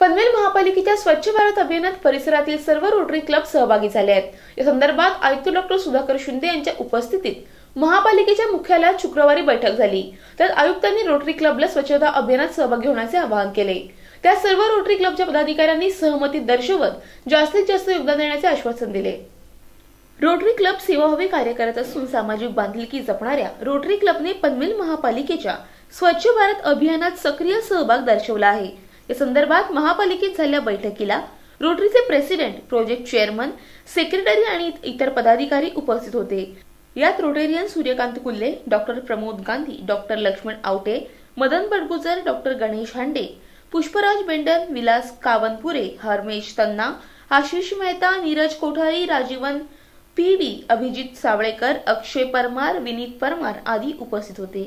पनवेल महापालिकेच्या स्वच्छ भारत अभियानात परिसरातील सर्व रोटरी क्लब सहभागी झाले आहेत. या संदर्भात आयुक्त डॉक्टर सुधाकर शिंदे यांच्या उपस्थितीत महापालिकेच्या मुख्यालयात शुक्रवारी बैठक झाली. त्यात आयुक्तांनी रोटरी क्लबला स्वच्छता अभियानात सहभागी होण्याचे आवाहन केले. त्या सर्व रोटरी क्लबच्या पदाधिकाऱ्यांनी सहमती दर्शवत जास्तीत जास्त योगदान देण्याचे आश्वासन दिले. रोटरी क्लब सेवाभावी कार्य करत असून सामाजिक बांधिलकी जपणाऱ्या रोटरी क्लबने पनवेल महापालिकेच्या स्वच्छ भारत अभियानात सक्रिय सहभाग दर्शवला आहे. या संदर्भात महापालिकेत झालेल्या बैठकीला रोटरीचे प्रेसिडेंट प्रोजेक्ट चेअरमन सेक्रेटरी आणि इतर पदाधिकारी उपस्थित होते. यात rotarian Suryakant Kulle doctor Pramod Gandhi doctor Laxman Awate Madan Badgujar doctor Ganesh Hande Pushparaj Bender Vilas Kawanpure Harmesh Tanna Ashish Mehta Neeraj Kothari Rajeevan P D Abhijit Savalekar Akshay Parmar Vineet Parmar आदी उपस्थित होते.